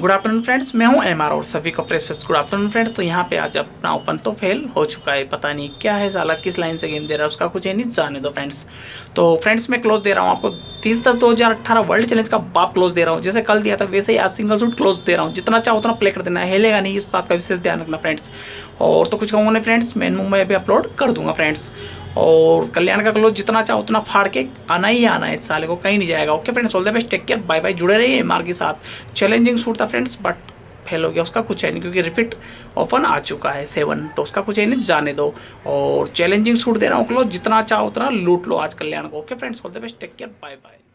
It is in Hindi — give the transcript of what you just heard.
गुड आफ्टरनून फ्रेंड्स मैं हूँ एम आर और सभी को fresh fresh good afternoon friends तो यहाँ पे आज अपना ओपन तो फेल हो चुका है, पता नहीं क्या है साला, किस लाइन से गेम दे रहा है, उसका कुछ है नहीं जाने दो फ्रेंड्स तो फ्रेंड्स मैं क्लोज दे रहा हूँ आपको तीस तक दो हज़ार अट्ठारह वर्ल्ड चैलेंज का बाप क्लोज दे रहा हूँ. जैसे कल दिया था, वैसे ही आज सिंगल सूट क्लोज दे रहा हूँ. जितना चाहो उतना प्ले कर देना हेलेगा नहीं इस बात का विशेष ध्यान रखना फ्रेंड्स और तो कुछ कहूँगा नहीं फ्रेंड्स मैं मुंबई अभी अपलोड कर दूँगा फ्रेंड्स और कल्याण का क्लोज जितना चाहो उतना फाड़ के आना ही आना है। इस साले को कहीं नहीं जाएगा। Okay friends all the best take care bye bye जुड़े रहिए एम के साथ। चैलेंजिंग सूट था फ्रेंड्स बट फेल हो गया। उसका कुछ है नहीं, क्योंकि रिफिट ऑफन आ चुका है सेवन तो उसका कुछ है नहीं, जाने दो। और चैलेंजिंग सूट दे रहा हूँ क्लोज जितना चाहो उतना लूट लो आज कल्याण को। Okay friends all the best take care bye bye